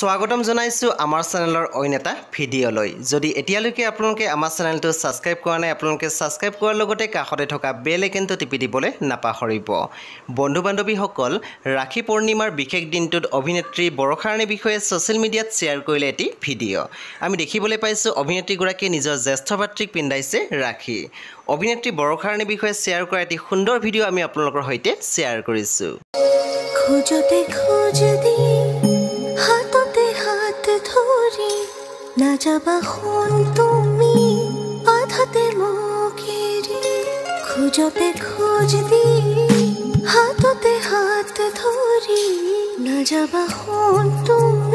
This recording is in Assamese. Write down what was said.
স্বাগতম জনাইছোঁ আমাৰ চেনেলৰ অইন এটা ভিডিঅ'লৈ। যদি এতিয়ালৈকে আপোনালোকে আমাৰ চেনেলটো ছাবস্ক্ৰাইব কৰা নাই আপোনালোকে ছাবস্ক্ৰাইব কৰাৰ লগতে কাষতে থকা বেল আইকনটো টিপি দিবলৈ নাপাহৰিব। বন্ধু বান্ধৱীসকল ৰাখী পূৰ্ণিমাৰ বিশেষ দিনটোত অভিনেত্ৰী বৰষাৰাণীৰ বিষয়ে ছ'চিয়েল মিডিয়াত শ্বেয়াৰ কৰিলে এটি ভিডিঅ' আমি দেখিবলৈ পাইছোঁ অভিনেত্ৰীগৰাকীয়ে নিজৰ জ্যেষ্ঠ ভাতৃক পিন্ধাইছে ৰাখী। অভিনেত্ৰী বৰষাৰাণীৰ বিষয়ে শ্বেয়াৰ কৰা এটি সুন্দৰ ভিডিঅ' আমি আপোনালোকৰ সৈতে শ্বেয়াৰ কৰিছোঁ। করে না যাবা তুমি আধাতে মুখেরে খুঁজতে খোঁজ দিয়ে হাততে হাত ধরি, না যাবা তুমি